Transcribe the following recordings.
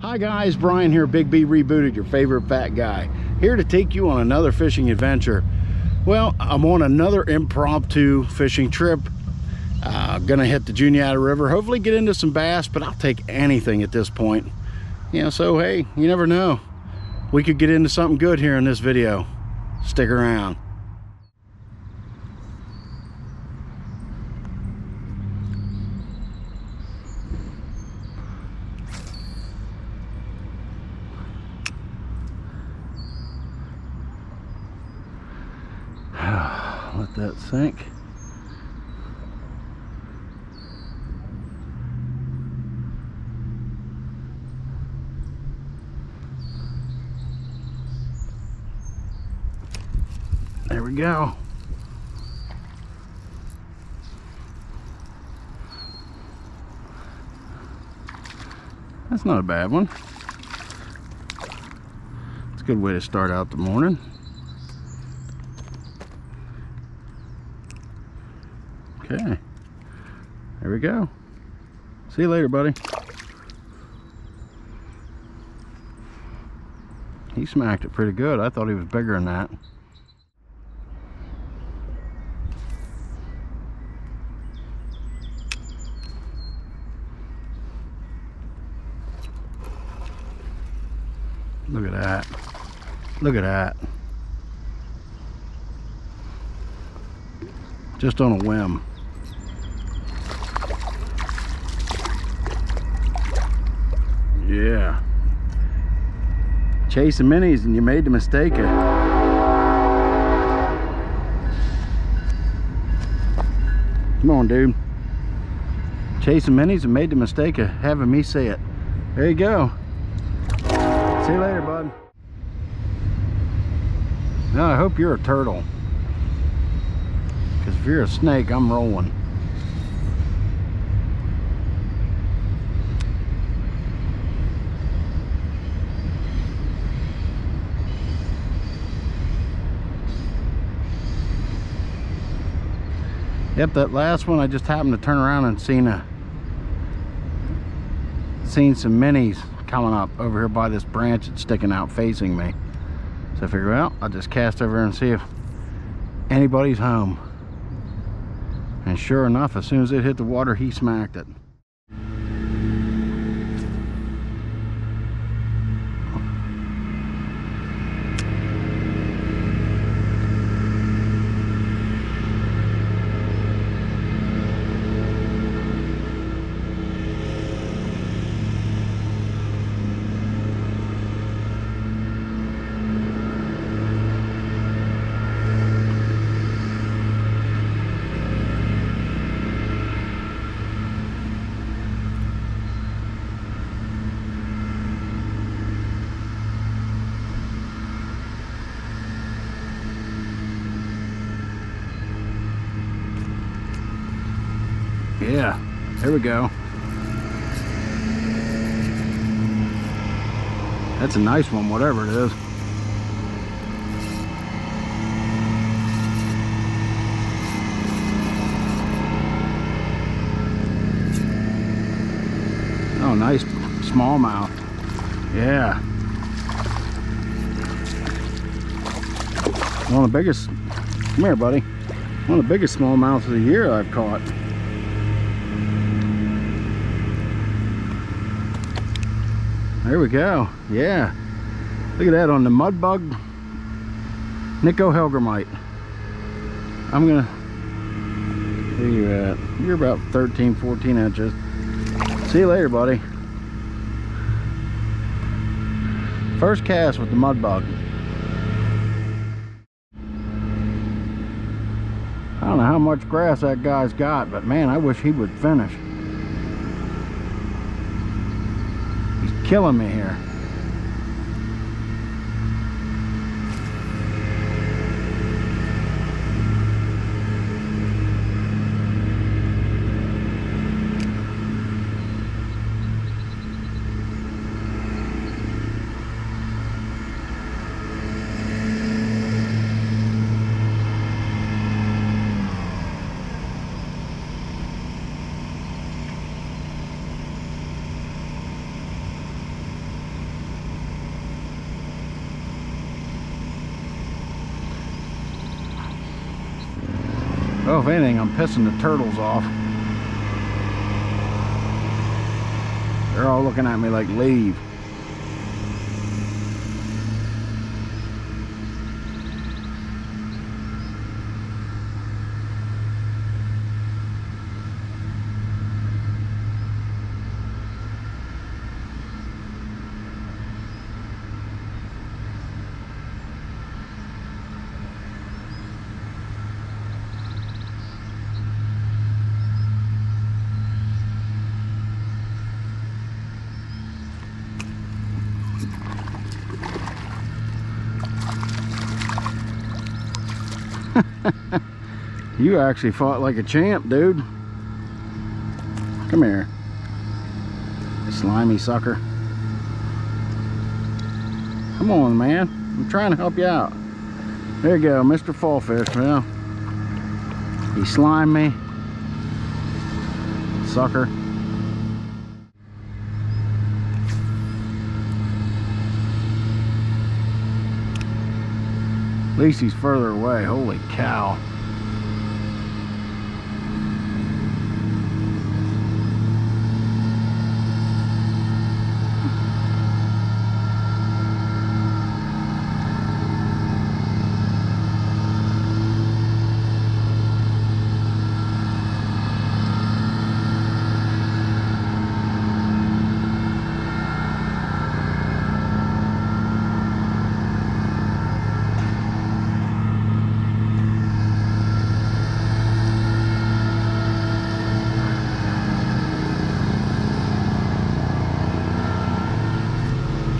Hi guys, Brian here, Big B Rebooted, your favorite fat guy. Here to take you on another fishing adventure. Well, I'm on another impromptu fishing trip. Uh, gonna hit the Juniata River, hopefully get into some bass, but I'll take anything at this point. You know, so hey, you never know. We could get into something good here in this video. Stick around. That sink. There we go. That's not a bad one. It's a good way to start out the morning. Okay. There we go. See you later, buddy. He smacked it pretty good. I thought he was bigger than that. Look at that. Look at that. Just on a whim. Yeah. Chasing minis and you made the mistake of Come on, dude. Chasing minis and made the mistake of having me say it. There you go. See you later, bud. Now, I hope you're a turtle. Because if you're a snake, I'm rolling. Yep, that last one I just happened to turn around and seen a seen some minis coming up over here by this branch that's sticking out facing me. So I figured, well, I'll just cast over and see if anybody's home. And sure enough, as soon as it hit the water, he smacked it. Yeah, there we go. That's a nice one, whatever it is. Oh, nice smallmouth. Yeah. One of the biggest, come here, buddy. One of the biggest smallmouths of the year I've caught. There we go. Yeah. Look at that on the mud bug. Nikko Hellgrammite. I'm gonna where you at? You're about 13, 14 inches. See you later, buddy. First cast with the mud bug. I don't know how much grass that guy's got, but man, I wish he would finish. Killing me here. Well, if anything, I'm pissing the turtles off. They're all looking at me like leave. You actually fought like a champ, dude. Come here. Slimy sucker. Come on, man. I'm trying to help you out. There you go, Mr. Fallfish. Well, he slimed me. Sucker. At least he's further away. Holy cow.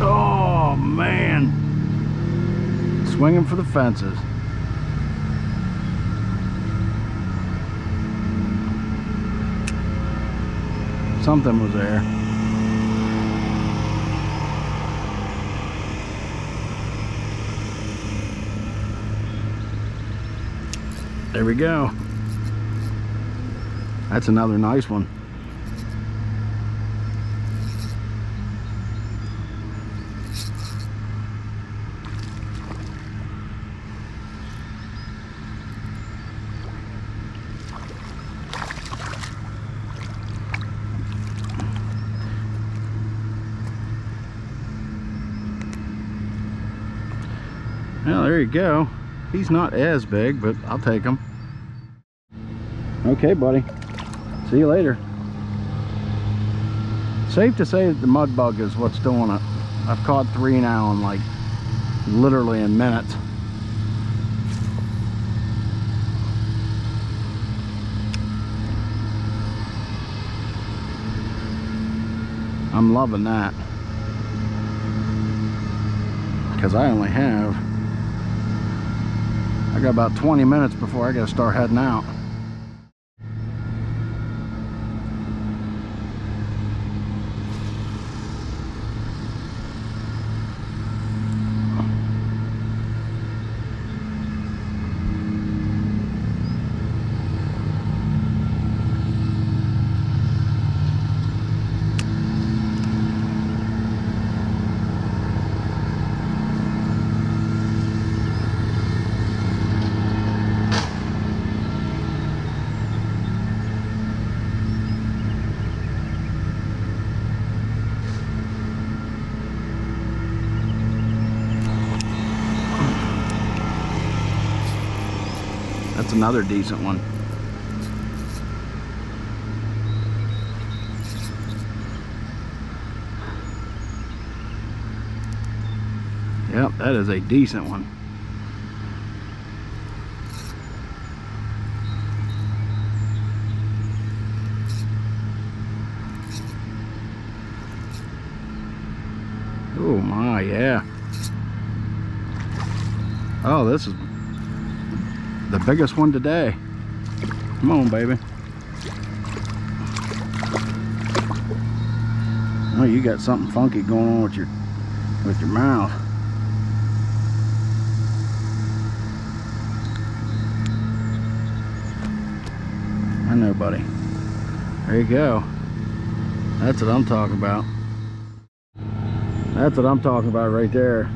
Oh man. Swinging for the fences. Something was there. There we go. That's another nice one. Well, there you go. He's not as big, but I'll take him. Okay, buddy. See you later. Safe to say that the mud bug is what's doing it. I've caught three now in like literally in minutes. I'm loving that. Because I only have I got about 20 minutes before I gotta start heading out. That's another decent one. Yep, that is a decent one. Oh my, yeah. Oh, this is the biggest one today. Come on, baby. Oh, you got something funky going on with your with your mouth. I know, buddy. There you go. That's what I'm talking about. That's what I'm talking about right there.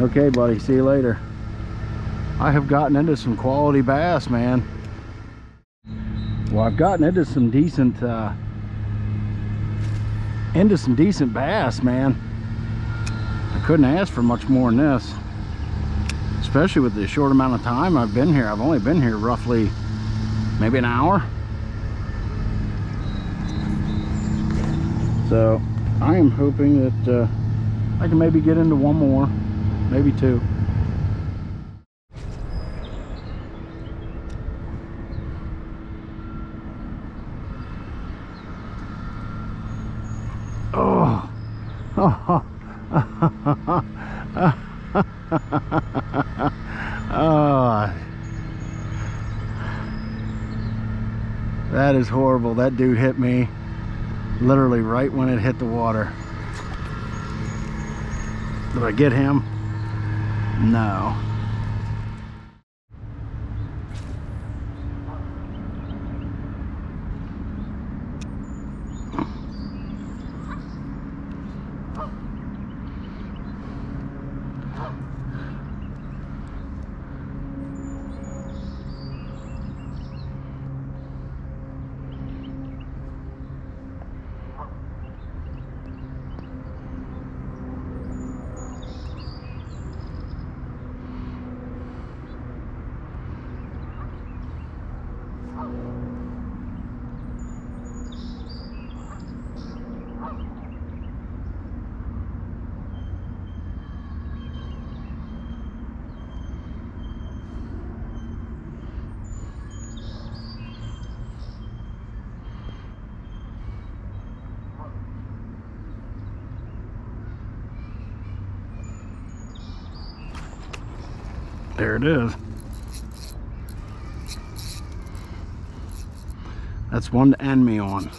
Okay, buddy. See you later. I have gotten into some quality bass, man. Well, I've gotten into some decent, uh, into some decent bass, man. I couldn't ask for much more than this. Especially with the short amount of time I've been here. I've only been here roughly maybe an hour. So I am hoping that uh, I can maybe get into one more, maybe two. Oh, oh. That is horrible. That dude hit me literally right when it hit the water. Did I get him? No. There it is. That's one to end me on.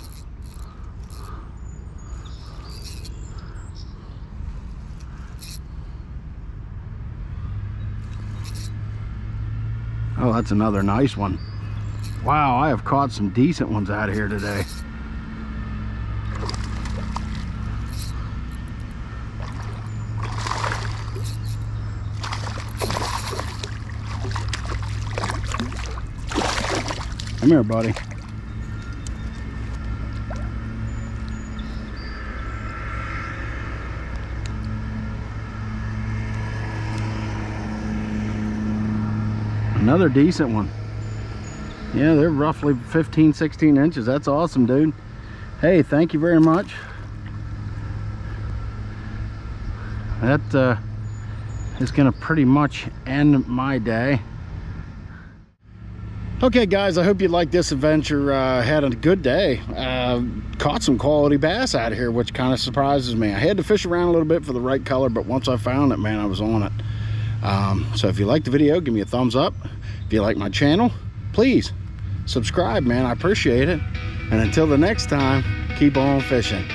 Oh, that's another nice one. Wow, I have caught some decent ones out here today. Come here, buddy. Another decent one. Yeah, they're roughly 15, 16 inches. That's awesome, dude. Hey, thank you very much. That uh, is gonna pretty much end my day. Okay guys, I hope you liked this adventure. Uh, had a good day. Uh, caught some quality bass out here, which kind of surprises me. I had to fish around a little bit for the right color, but once I found it, man, I was on it. Um, so if you like the video, give me a thumbs up. If you like my channel, please subscribe, man. I appreciate it. And until the next time, keep on fishing.